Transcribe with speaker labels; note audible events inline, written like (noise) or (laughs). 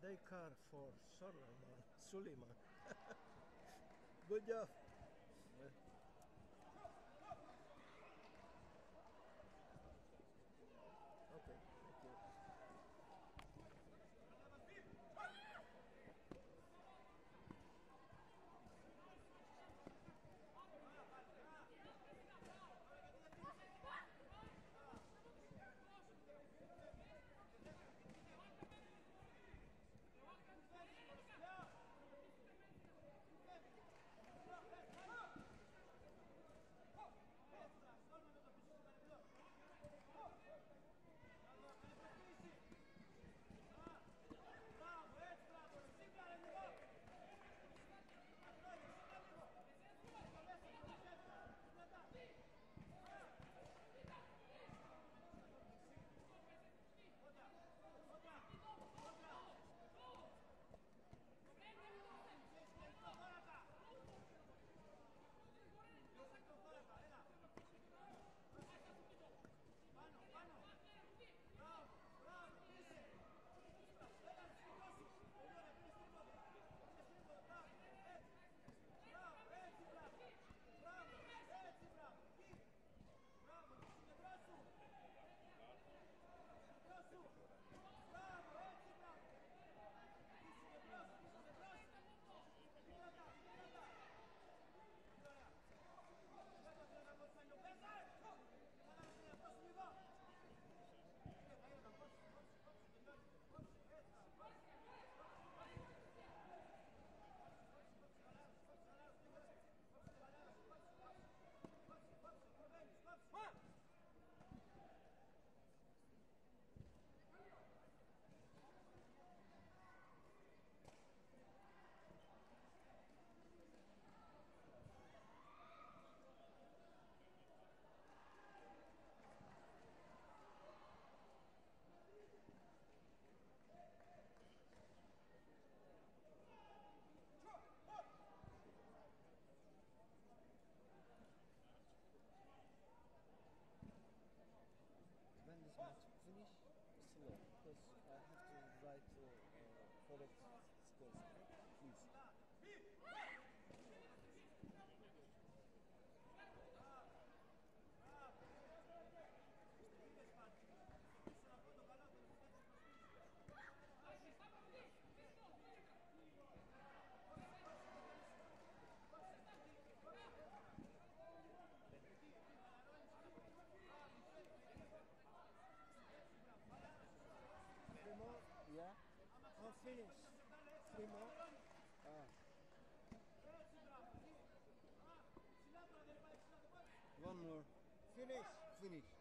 Speaker 1: They car for Suleiman. (laughs) Suleiman. (laughs) Good job.
Speaker 2: Finish, slow, because I have to write uh, correct
Speaker 1: finish. Three more.
Speaker 2: Ah.
Speaker 1: One more. Finish.
Speaker 2: Finish.